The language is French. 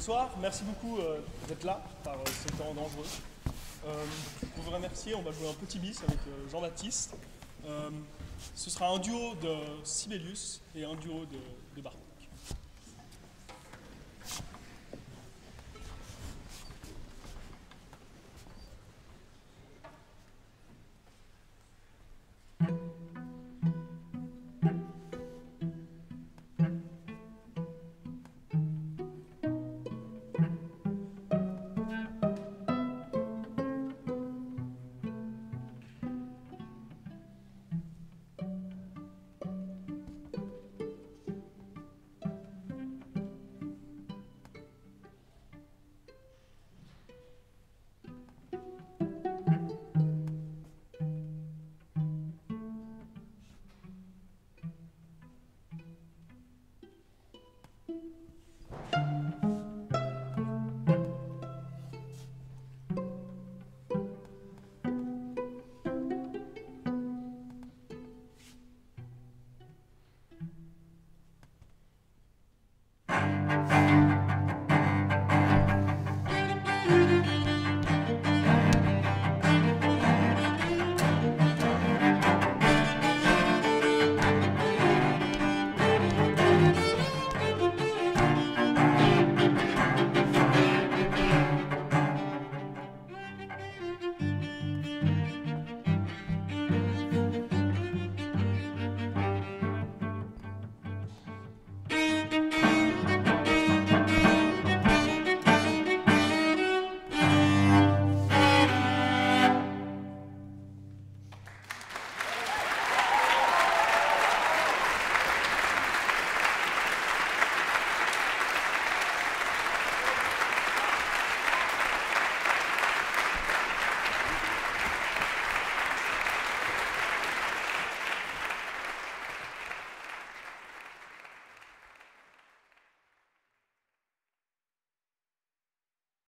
Bonsoir, merci beaucoup euh, d'être là par euh, ce temps dangereux. Euh, pour vous remercier, on va jouer un petit bis avec euh, Jean-Baptiste. Ce sera un duo de Sibelius et un duo de, de.